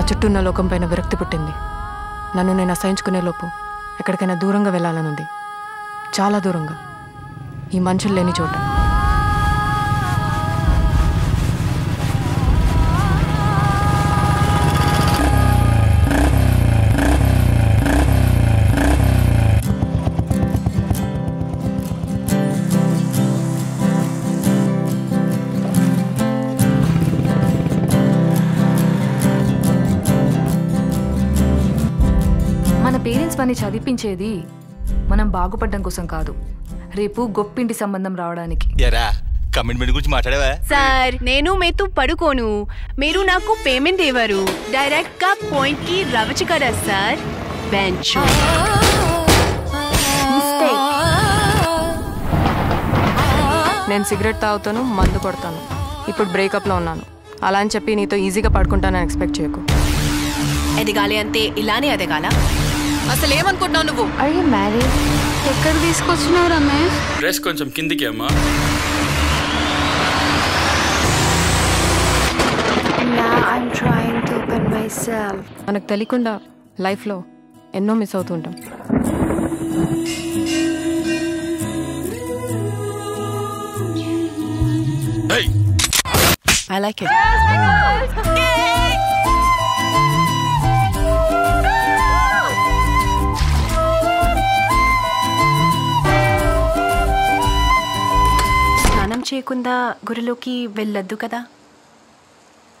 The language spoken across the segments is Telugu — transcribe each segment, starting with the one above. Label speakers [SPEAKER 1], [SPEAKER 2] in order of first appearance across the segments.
[SPEAKER 1] చుట్టూ ఉన్న లోకం పైన విరక్తి పుట్టింది. నన్ను నేను అసహించుకునే లోపు ఎక్కడికైనా దూరంగా వెళ్ళాలనుంది. చాలా దూరంగా. ఈ మనుషులు లేని చోట.
[SPEAKER 2] పేరెంట్స్ మనని చదివించేది మనం బాగుపడడం కోసం కాదు. రేపు గొప్పింటి సంబంధం రావడానికి.
[SPEAKER 3] ఎరా కమిట్మెంట్ గురించి మాట్లాడావా?
[SPEAKER 4] సార్ నేను మీతో పడుకోను. మీరు నాకు పేమెంట్ ఇవ్వరు. డైరెక్ట్గా పాయింట్కి రవచ్చు కదా సార్? బెంచ్
[SPEAKER 1] నేను సిగరెట్ తాగుతాను మందు కొడతాను. ఇప్పుడు బ్రేకప్లో ఉన్నాను. అలా అని చెప్పి నీతో ఈజీగా పడుకుంటానని ఎక్స్పెక్ట్ చేయకు.
[SPEAKER 4] ఎదగాలి అంతే ఇలానే ఎదగాల?
[SPEAKER 1] అసలు ఏమనుకుంటున్నావు నువ్వు
[SPEAKER 5] అయ్యే మ్యారేజ్ ఎక్కడ తీసుకొచ్చినావు రమేష్?
[SPEAKER 6] డ్రెస్ కొంచెం కిందికి అమ్మా.
[SPEAKER 5] Now I'm trying to open myself.
[SPEAKER 1] మనకు తెలియకుండా లైఫ్లో ఎన్నో మిస్ అవుతూ ఉంటాం.
[SPEAKER 4] ఐ లైక్ చేయకుండా గుడిలోకి వెళ్ళొద్దు కదా?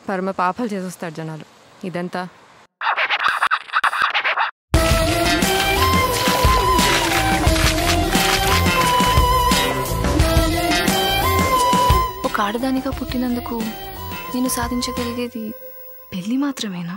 [SPEAKER 1] పరమ పాపాలు చేసేస్తారు జనాలు. ఇదంతా.
[SPEAKER 2] ఒక ఆడదానిగా పుట్టినందుకు నేను సాధించగలిగేది పెళ్ళి మాత్రమేనా?